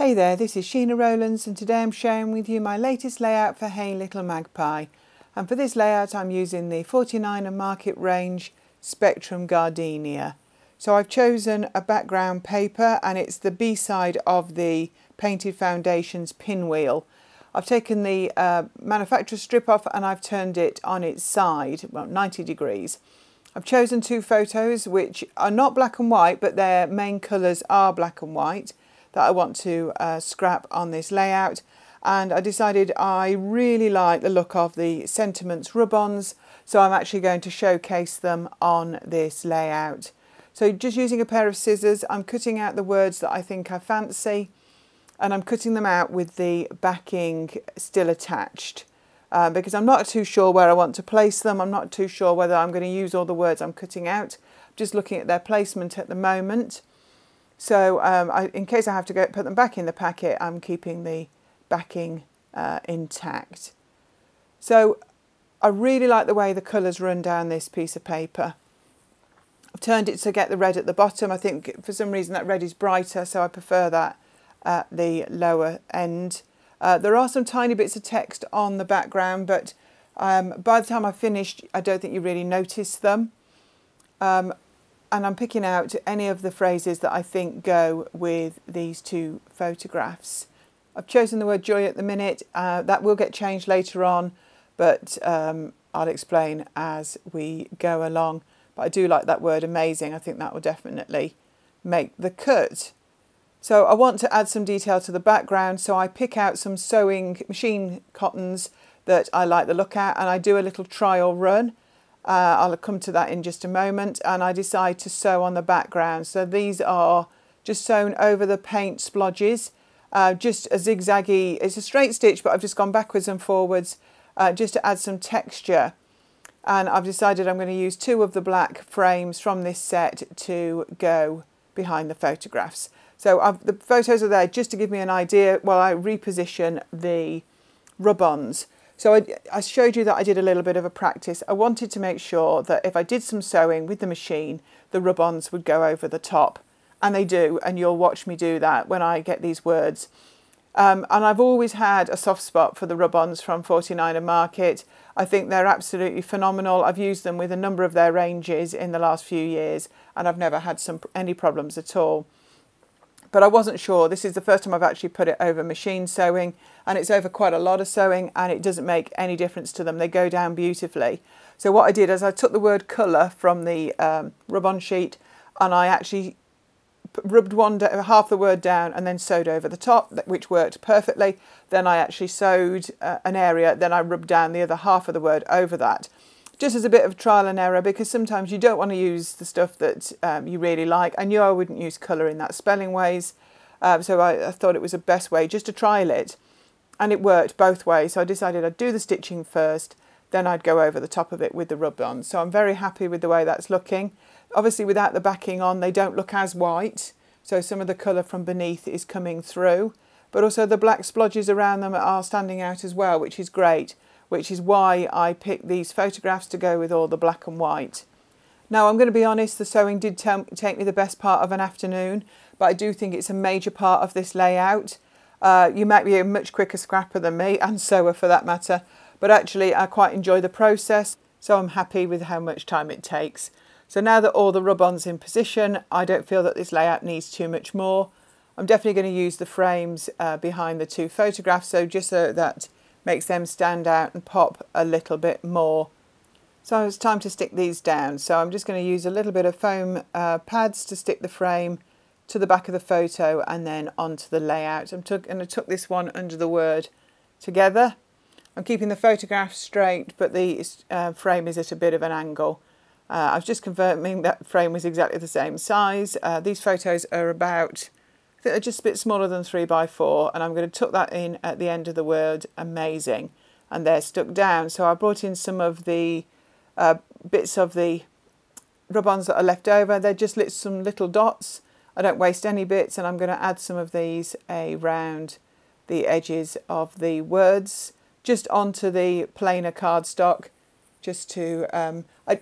Hey there, this is Sheena Rowlands and today I'm sharing with you my latest layout for Hey Little Magpie. And for this layout I'm using the 49 & Market Range Spectrum Gardenia. So I've chosen a background paper and it's the B-side of the Painted Foundations pinwheel. I've taken the uh, manufacturer strip off and I've turned it on its side, well 90 degrees. I've chosen two photos which are not black and white but their main colours are black and white that I want to uh, scrap on this layout and I decided I really like the look of the sentiments rub-ons so I'm actually going to showcase them on this layout. So just using a pair of scissors I'm cutting out the words that I think I fancy and I'm cutting them out with the backing still attached uh, because I'm not too sure where I want to place them. I'm not too sure whether I'm going to use all the words I'm cutting out. I'm just looking at their placement at the moment. So um, I, in case I have to go put them back in the packet, I'm keeping the backing uh, intact. So I really like the way the colours run down this piece of paper. I've turned it to get the red at the bottom. I think for some reason that red is brighter, so I prefer that at the lower end. Uh, there are some tiny bits of text on the background, but um, by the time I've finished, I don't think you really notice them. Um, and I'm picking out any of the phrases that I think go with these two photographs. I've chosen the word joy at the minute. Uh, that will get changed later on, but um, I'll explain as we go along. But I do like that word amazing. I think that will definitely make the cut. So I want to add some detail to the background, so I pick out some sewing machine cottons that I like the look at and I do a little trial run uh, I'll come to that in just a moment. And I decide to sew on the background. So these are just sewn over the paint splodges. Uh, just a zigzaggy, it's a straight stitch, but I've just gone backwards and forwards uh, just to add some texture. And I've decided I'm going to use two of the black frames from this set to go behind the photographs. So I've, the photos are there just to give me an idea while I reposition the rub-ons. So I, I, showed you that I did a little bit of a practice. I wanted to make sure that if I did some sewing with the machine, the rub-ons would go over the top. And they do, and you'll watch me do that when I get these words. Um, and I've always had a soft spot for the rub-ons from 49 & Market. I think they're absolutely phenomenal. I've used them with a number of their ranges in the last few years, and I've never had some any problems at all but I wasn't sure. This is the first time I've actually put it over machine sewing and it's over quite a lot of sewing and it doesn't make any difference to them. They go down beautifully. So what I did is I took the word colour from the um, rub-on sheet and I actually rubbed one half the word down and then sewed over the top, which worked perfectly. Then I actually sewed uh, an area, then I rubbed down the other half of the word over that just as a bit of trial and error because sometimes you don't want to use the stuff that um, you really like. I knew I wouldn't use colour in that spelling ways, um, so I, I, thought it was the best way just to trial it. And it worked both ways, so I decided I'd do the stitching first, then I'd go over the top of it with the rub-on. So I'm very happy with the way that's looking. Obviously without the backing on they don't look as white, so some of the colour from beneath is coming through. But also the black splodges around them are standing out as well, which is great which is why I picked these photographs to go with all the black and white. Now I'm going to be honest, the sewing did take me the best part of an afternoon, but I do think it's a major part of this layout. Uh, you might be a much quicker scrapper than me, and sewer for that matter, but actually I quite enjoy the process, so I'm happy with how much time it takes. So now that all the rub-on's in position, I don't feel that this layout needs too much more. I'm definitely going to use the frames uh, behind the two photographs, so just so that makes them stand out and pop a little bit more. So it's time to stick these down. So I'm just going to use a little bit of foam uh, pads to stick the frame to the back of the photo and then onto the layout. I'm going to tuck this one under the word together. I'm keeping the photograph straight, but the uh, frame is at a bit of an angle. Uh, I was just confirming that frame was exactly the same size. Uh, these photos are about Think they're just a bit smaller than 3 by 4 and I'm going to tuck that in at the end of the word amazing and they're stuck down. So I brought in some of the uh, bits of the rub-ons that are left over. They're just lit some little dots. I don't waste any bits and I'm going to add some of these around the edges of the words just onto the plainer cardstock just to um, I,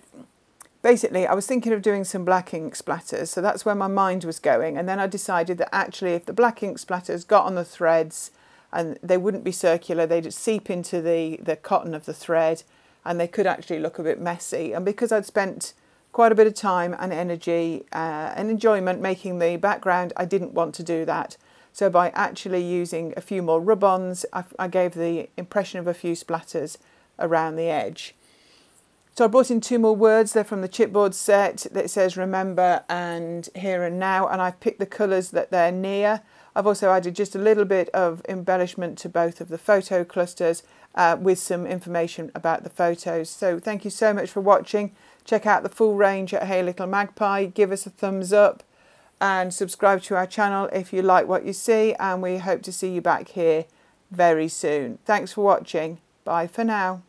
basically I was thinking of doing some black ink splatters so that's where my mind was going and then I decided that actually if the black ink splatters got on the threads and they wouldn't be circular they'd seep into the the cotton of the thread and they could actually look a bit messy and because I'd spent quite a bit of time and energy uh, and enjoyment making the background I didn't want to do that. So by actually using a few more rub-ons I, I gave the impression of a few splatters around the edge so I brought in two more words. They're from the chipboard set that says remember and here and now. And I've picked the colours that they're near. I've also added just a little bit of embellishment to both of the photo clusters uh, with some information about the photos. So thank you so much for watching. Check out the full range at Hey Little Magpie. Give us a thumbs up and subscribe to our channel if you like what you see. And we hope to see you back here very soon. Thanks for watching. Bye for now.